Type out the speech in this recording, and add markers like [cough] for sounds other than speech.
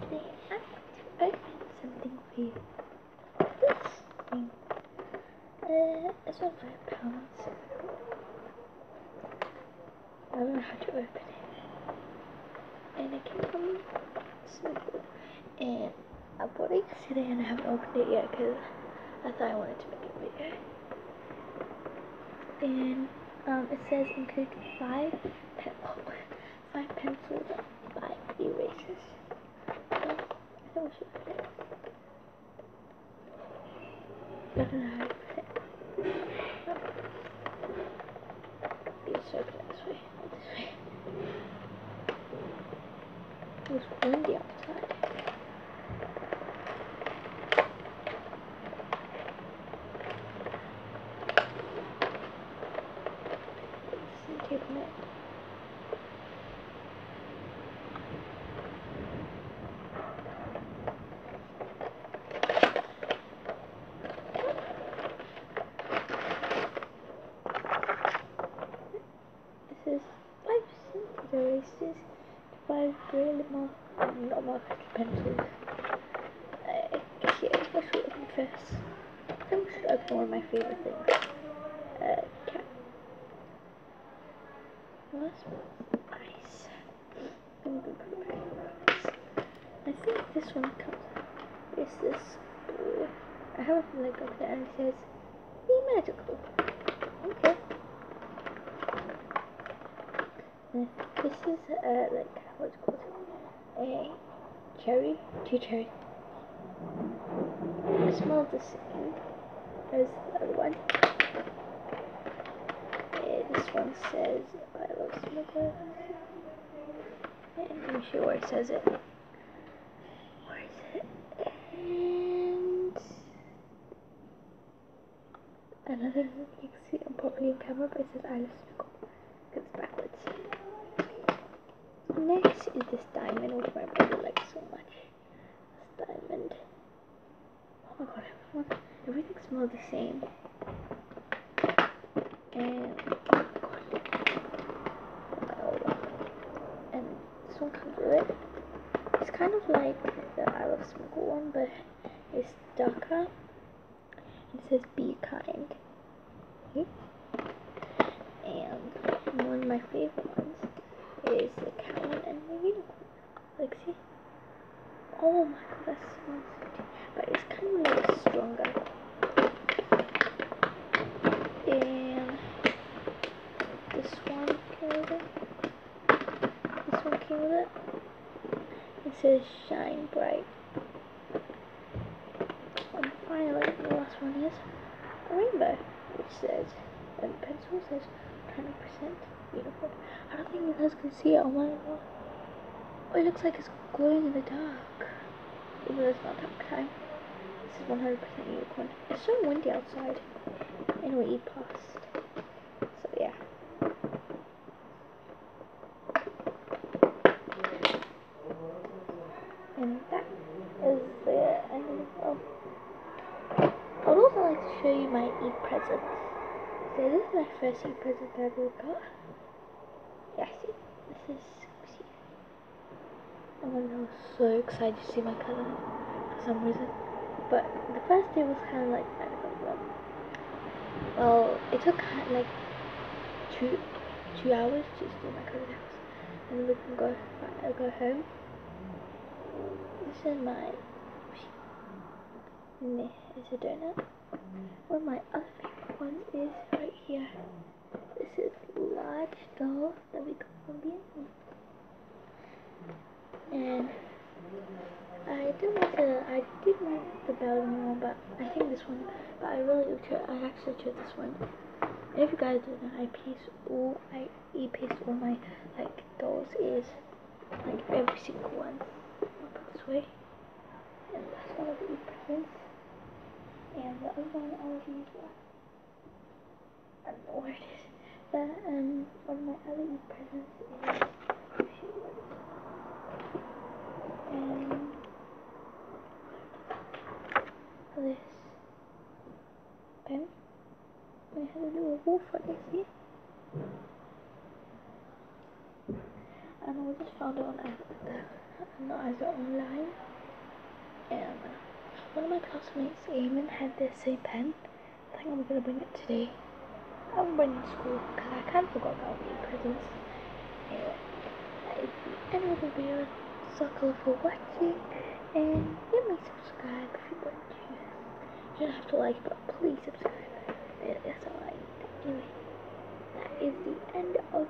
Today I'm going to open something for you. This thing. Uh, it's not five pounds. I don't know how to open it. And it came from Smithwood. And I bought it yesterday and I haven't opened it yet because I thought I wanted to make a video. And um, it says include five pen five pencils five erasers. I it. I don't know how to put it. Open this way, this way. It was windy outside. Let's Is five cent erasers, five really more, not more pencils. Yeah, let's open first. I think we should open one of my favorite things. Uh, cat. Well, that nice. It. I think this one comes. Is this? blue. I have a like up there and it says, "Be magical." Okay. This is uh, like what's called a cherry, two cherry. It smells the same as the other one. Uh, this one says I love Smiggle. And let me show where it says it. Where is it? And another you can see it properly in camera, but it says I love Smiggle. It's backwards. Next is this diamond, which my brother likes so much. This diamond. Oh my god, everyone, everything smells the same. And oh. And this one comes with it. It's kind of like the I Love Smoke one, but it's darker. It says be kind. Okay. And one of my favorite ones is the cow unicorn. Like, see? Oh my god, that smells good. But it's kind of like stronger. And this one came with it. This one came with it. It says shine bright. And finally, the last one is a rainbow, which says, and the pencil says 20% unicorn. I don't think you guys can see it. Oh my god. Oh, it looks like it's glowing in the dark. Even though it's not dark time. This is 100% unicorn. It's so windy outside. Anyway, eat past. So yeah. And that is the end of the film. I would also like to show you my Eid presents. So this is my first Eid present I ever got. Yeah, see, this is see. I was so excited to see my cousin for some reason. But the first day was kind of like know. Well, it took kind of like two two hours to my cousin's house, and then we can go uh, go home. This is my Meh is a donut. One of my other favorite ones is right here. This is large doll that we got from Vietnam. And I did want to, I did but I think this one, but I really chose, I actually chose this one. And if you guys don't know, I paste all, I e-paste all my, like, dolls is, like, every single one. I'll put this way. And that's one of the Eid presents. And the other one I was for, I don't know where it is. But, um, one of my other Eid presents is, oh shoot, what is it? Um, this pen. I have a little it, see? I and we just found it on [laughs] the either online. And one of my classmates, Eamon, had the same pen. I think I'm gonna bring it today. I'm bringing it to school because I kind of forgot about the presents. Anyway, that is the end of the video. Sucker for watching and give me subscribe if you want to. Have to like, but please subscribe. That's all I need. Anyway, that is the end of